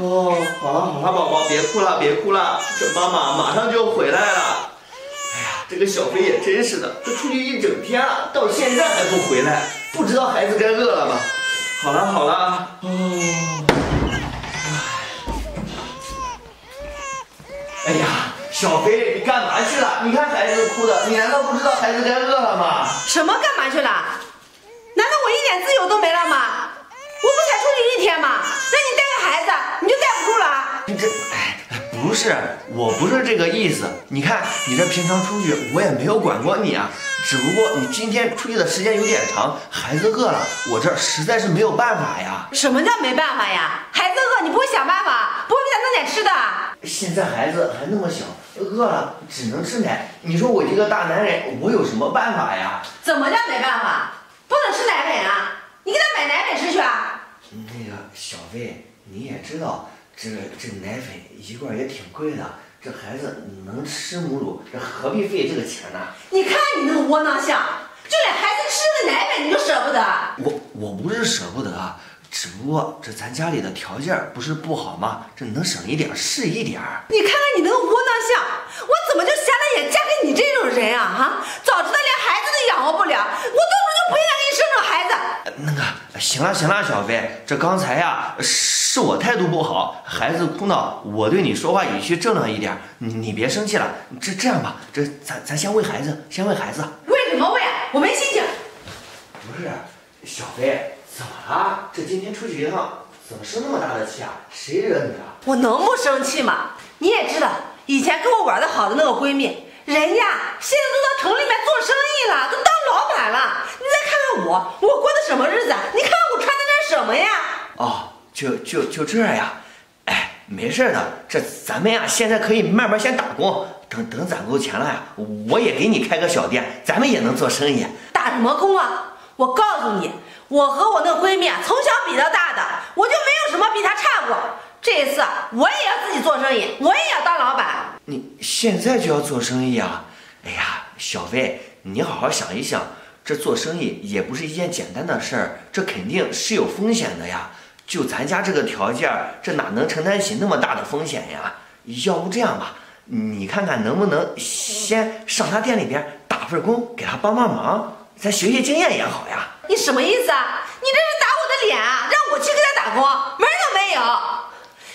哦，好了好了，宝宝别哭了别哭了，这妈妈马上就回来了。哎呀，这个小飞也真是的，都出去一整天了，到现在还不回来，不知道孩子该饿了吧？好了好了，哦，哎呀，小飞你干嘛去了？你看孩子哭的，你难道不知道孩子该饿了吗？什么干嘛去了？难道我一点自由都没了吗？我不才出去一天吗？那你带个孩子，你就带不住了？你这哎，不是，我不是这个意思。你看，你这平常出去，我也没有管过你啊。只不过你今天出去的时间有点长，孩子饿了，我这实在是没有办法呀。什么叫没办法呀？孩子饿，你不会想办法，不会给他弄点吃的？现在孩子还那么小，饿了只能吃奶。你说我一个大男人，我有什么办法呀？怎么叫没办法？不能吃奶粉啊？你给他买奶粉吃去啊？那个小飞，你也知道，这这奶粉一罐也挺贵的，这孩子能吃母乳，这何必费这个钱呢？你看你那个窝囊相，就连孩子吃个奶粉你都舍不得。我我不是舍不得，只不过这咱家里的条件不是不好吗？这能省一点是一点儿。你看看你那个窝囊相，我怎么就瞎了眼嫁给你这种人啊？哈，早知道连孩子都养活不了，我当初就不应该给你生这孩子。呃那个行了行了，小飞，这刚才呀是我态度不好，孩子哭闹，我对你说话语气正当一点，你你别生气了。这这样吧，这咱咱先喂孩子，先喂孩子。喂什么喂？我没心情。不是，小飞怎么了？这今天出去一趟，怎么生那么大的气啊？谁惹你了？我能不生气吗？你也知道，以前跟我玩的好的那个闺蜜，人家现在都到城里面做生意了，都当老板了。你再看看我，我过的什么日子？你看看我穿的这是什么呀？哦，就就就这呀？哎，没事的，这咱们呀现在可以慢慢先打工，等等攒够钱了呀，我也给你开个小店，咱们也能做生意。打什么工啊？我告诉你，我和我那个闺蜜啊，从小比到大的，我就没有什么比她差过。这一次我也要自己做生意，我也要当老板。你现在就要做生意啊？哎呀，小飞，你好好想一想，这做生意也不是一件简单的事儿，这肯定是有风险的呀。就咱家这个条件，这哪能承担起那么大的风险呀？要不这样吧，你看看能不能先上他店里边打份工，给他帮帮忙，咱学学经验也好呀。你什么意思啊？你这是打我的脸啊？让我去给他打工，门都没有。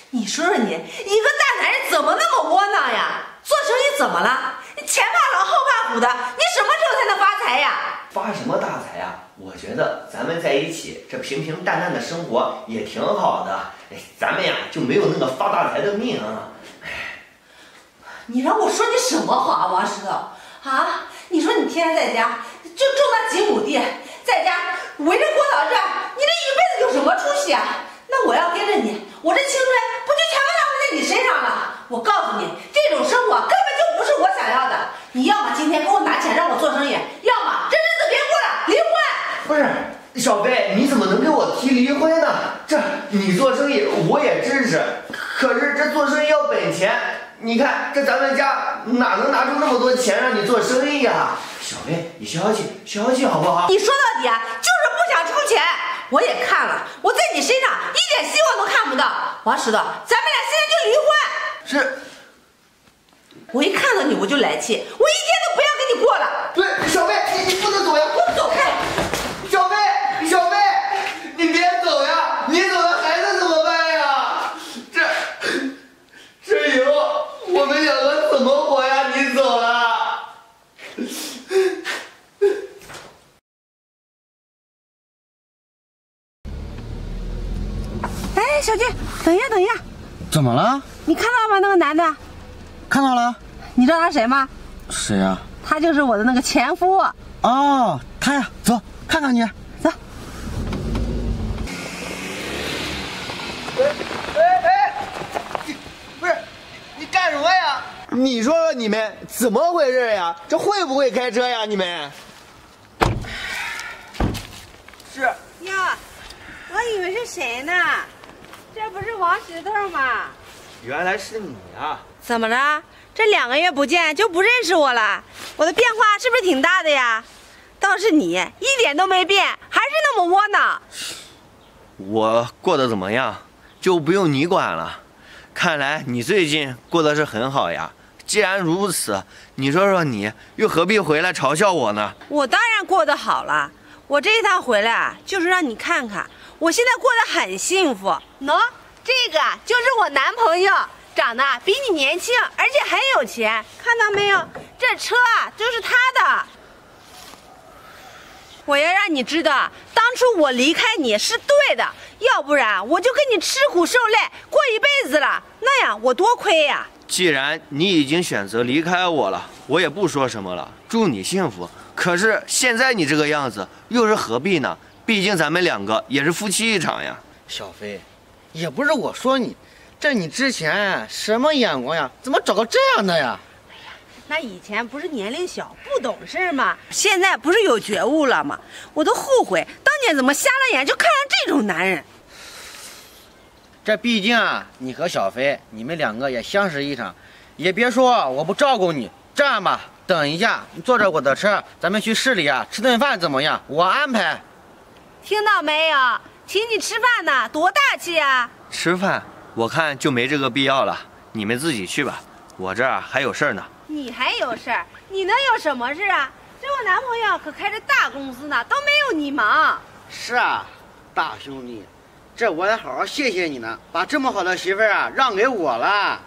你说说你，一个大怎么那么窝囊呀？做生意怎么了？你前怕狼后怕虎的，你什么时候才能发财呀？发什么大财呀？我觉得咱们在一起，这平平淡淡的生活也挺好的。哎，咱们呀就没有那个发大财的命。你让我说你什么话，王石头啊？你说你天天在家就种那几亩地，在家围着锅灶转，你这一辈子有什么出息啊？那我要跟着你，我这青春不就全部浪费在你身上了？我告诉你，这种生活根本就不是我想要的。你要么今天给我拿钱让我做生意，要么这日子别过了，离婚。不是，小飞，你怎么能跟我提离婚呢？这你做生意我也支持，可是这做生意要本钱。你看这咱们家哪能拿出那么多钱让你做生意呀、小飞，你消消气，消消气好不好？你说到底啊，就是不想出钱。我也看了，我在你身上一点希望都看不到。王石头，咱们俩现在就离婚。是，我一看到你我就来气，我一天都不要跟你过了。对，小飞，你你不能走呀！我走开！小飞，小飞，你别走呀！你走了，孩子怎么办呀？这这以后我们两个怎么活呀？你走了。哎，小俊，等一下，等一下，怎么了？你看到吗？那个男的，看到了？你知道他谁吗？谁呀、他就是我的那个前夫。哦，他呀，走，看看你。走，不是，你干什么呀？你说说你们怎么回事呀？这会不会开车呀？你们？是，哟，我以为是谁呢？这不是王石头吗？原来是你啊！怎么了？这两个月不见就不认识我了？我的变化是不是挺大的呀？倒是你一点都没变，还是那么窝囊。我过得怎么样？就就不用你管了。看来你最近过得是很好呀。既然如此，你说说你又何必回来嘲笑我呢？我当然过得好了。我这一趟回来啊，就是让你看看，我现在过得很幸福。喏，这个就是我男朋友，长得比你年轻，而且很有钱。看到没有？这车啊，就是他的。我要让你知道，当初我离开你是对的，要不然我就跟你吃苦受累过一辈子了，那样我多亏呀。既然你已经选择离开我了，我也不说什么了，祝你幸福。可是现在你这个样子，又是何必呢？毕竟咱们两个也是夫妻一场呀。小飞，也不是我说你，这你之前什么眼光呀？怎么找个这样的呀？那以前不是年龄小不懂事吗？现在不是有觉悟了吗？我都后悔当年怎么瞎了眼就看上这种男人。这毕竟啊，你和小飞，你们两个也相识一场，也别说我不照顾你。这样吧，等一下，你坐着我的车，咱们去市里啊吃顿饭怎么样？我安排。听到没有？请你吃饭呢，多大气啊！吃饭，我看就没这个必要了，你们自己去吧，我这儿还有事儿呢。你还有事儿？你能有什么事啊？这我男朋友可开着大公司呢，都没有你忙。是啊，大兄弟，这我得好好谢谢你呢，把这么好的媳妇儿啊让给我了。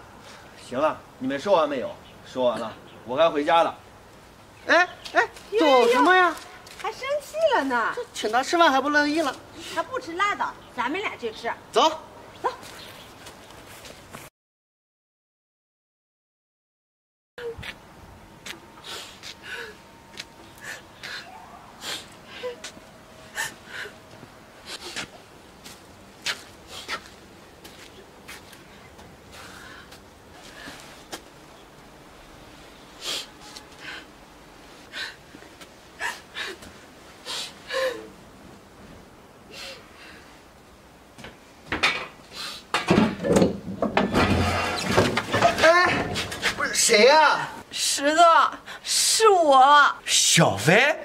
行了，你们说完没有？说完了，我该回家了。哎哎，走什么呀？还生气了呢？这请他吃饭还不乐意了？他不吃拉倒，咱们俩去吃。走。走。谁呀、石头，是我。小飞，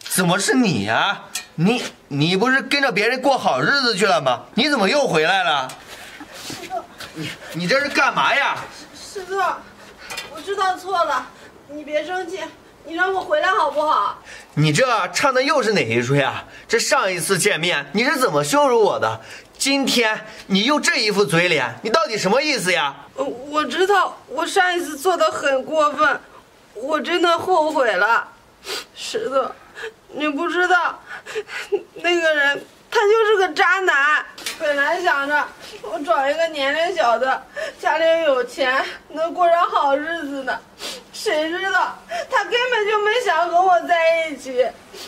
怎么是你呀、你你不是跟着别人过好日子去了吗？你怎么又回来了？你你这是干嘛呀？石头，我知道错了，你别生气，你让我回来好不好？你这唱的又是哪一出呀？这上一次见面你是怎么羞辱我的？今天你又这一副嘴脸，你到底什么意思呀？呃我知道我上一次做的很过分，我真的后悔了。石头，你不知道，那个人他就是个渣男。本来想着我找一个年龄小的，家里有钱，能过上好日子的，谁知道他根本就没想和我在一起。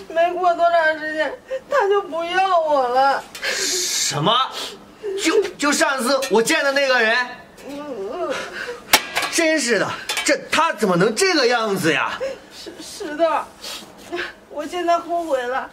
没过多长时间，他就不要我了。什么？就就上次我见的那个人？真是的，这他怎么能这个样子呀？石石头，我现在后悔了，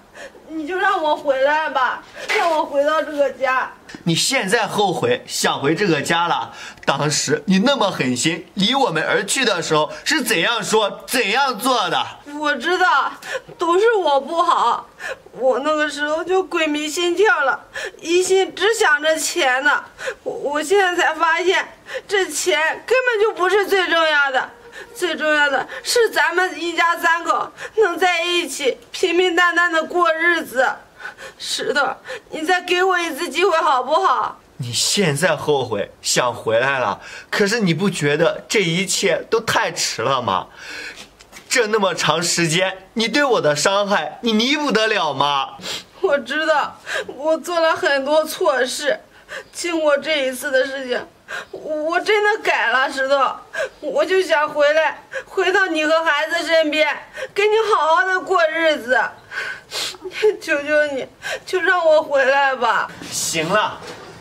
你就让我回来吧，让我回到这个家。你现在后悔想回这个家了？当时你那么狠心离我们而去的时候是怎样说怎样做的？我知道，都是我不好，我那个时候就鬼迷心窍了，一心只想着钱呢。我我现在才发现，这钱根本就不是最重要的，最重要的是咱们一家三口能在一起平平淡淡的过日子。石头，你再给我一次机会好不好？你现在后悔想回来了，可是你不觉得这一切都太迟了吗？这那么长时间，你对我的伤害，你弥补得了吗？我知道我做了很多错事，经过这一次的事情，我真的改了，石头。我就想回来，回到你和孩子身边，跟你好好的过日子。求求你，就让我回来吧。行了，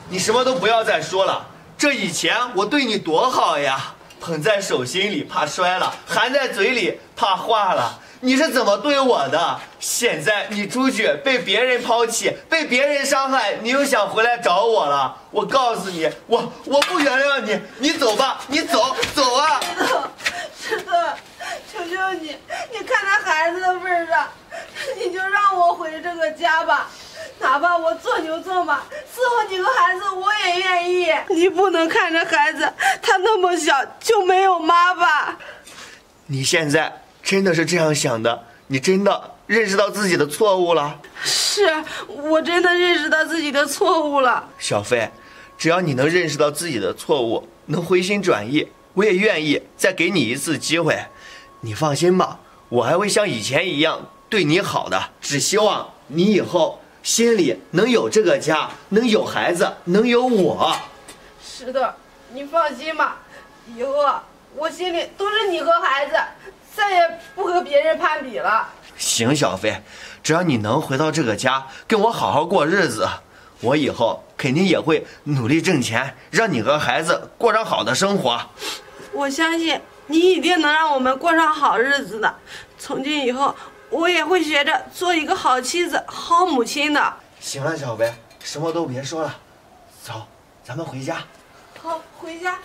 你什么都不要再说了。这以前我对你多好呀，捧在手心里怕摔了，含在嘴里怕化了。你是怎么对我的？现在你出去被别人抛弃，被别人伤害，你又想回来找我了？我告诉你，我我不原谅你，你走吧，你走走啊！石头，石头，求求你，你看在孩子的份上，你就让我回这个家吧。哪怕我做牛做马，伺候几个孩子，我也愿意。你不能看着孩子，他那么小就没有妈吧？你现在真的是这样想的？你真的认识到自己的错误了？是我真的认识到自己的错误了。小飞，只要你能认识到自己的错误，能回心转意，我也愿意再给你一次机会。你放心吧，我还会像以前一样对你好的。只希望你以后心里能有这个家，能有孩子，能有我。是的，你放心吧，以后啊，我心里都是你和孩子，再也不和别人攀比了。行，小飞，只要你能回到这个家，跟我好好过日子，我以后肯定也会努力挣钱，让你和孩子过上好的生活。我相信你一定能让我们过上好日子的。从今以后，我也会学着做一个好妻子好母亲的。行了小薇什么都别说了。走咱们回家。好回家。